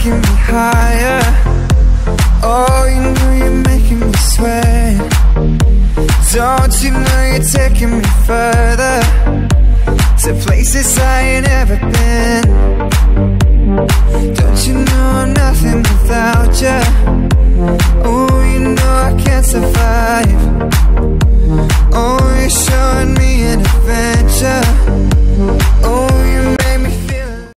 higher. Oh, you know you're making me sweat. Don't you know you're taking me further To places I ain't never been?